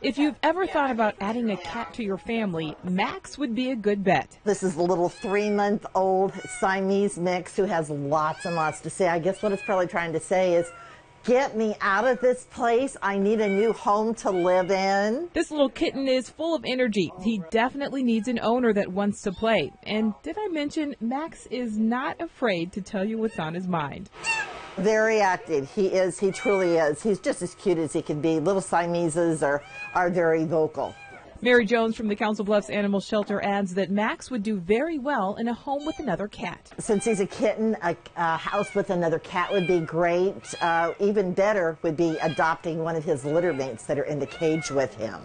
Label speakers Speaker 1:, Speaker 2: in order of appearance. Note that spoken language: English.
Speaker 1: If you've ever thought about adding a cat to your family, Max would be a good bet.
Speaker 2: This is the little three month old Siamese mix who has lots and lots to say. I guess what it's probably trying to say is, Get me out of this place. I need a new home to live in.
Speaker 1: This little kitten is full of energy. He definitely needs an owner that wants to play. And did I mention Max is not afraid to tell you what's on his mind?
Speaker 2: Very active. He is. He truly is. He's just as cute as he can be. Little Siameses are, are very vocal.
Speaker 1: Mary Jones from the Council Bluffs Animal Shelter adds that Max would do very well in a home with another cat.
Speaker 2: Since he's a kitten, a, a house with another cat would be great. Uh, even better would be adopting one of his litter mates that are in the cage with him.